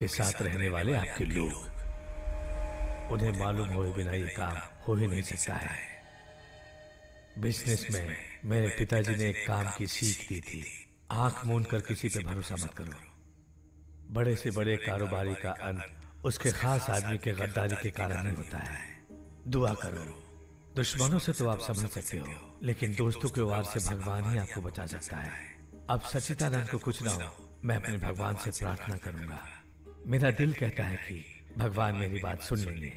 के साथ रहने वाले आपके लोग। उन्हें मालूम हुए बिना ये काम हो ही नहीं सकता है। बिज़नेस में मेरे पिताजी ने एक काम की सीख दी थी। आँख मूंद कर किसी पे भरोसा मत करो। बड़े से बड़े कारोबारी का अंत उसके खास आदमी के गद्दारी के कारण नहीं होता है। दुआ करो। दुश्मनों से तो आप समझ सकते हो लेकिन दोस्तों के वार से भगवान ही आपको बचा सकता है। अब सचितानंद को कुछ ना हो मैं अपने भगवान से प्रार्थना करूँगा। मेरा दिल कहता है कि भगवान मेरी बात सुन लेंगे।